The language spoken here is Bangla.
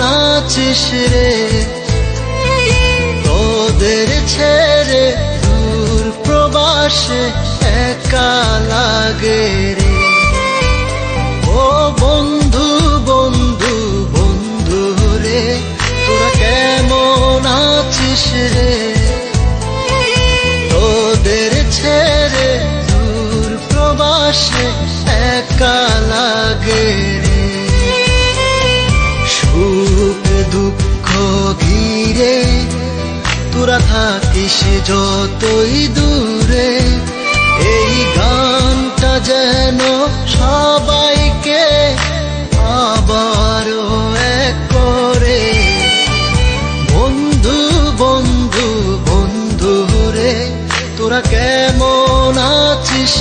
আছিস রে? তোদের ছেড়ে দূর প্রবাসে একা লাগে রে। ও বন্ধু বন্ধু বন্ধু রে, তোরা কেমন আছিস রে? তোদের ছেড়ে দূর প্রবাসে একা দুঃখ ঘিরে তোরা থাকিস যতই দূরে। এই গানটা যেন সবাইকে আবারও এক করে। বন্ধু বন্ধু বন্ধু রে, তোরা কেমন আছিস?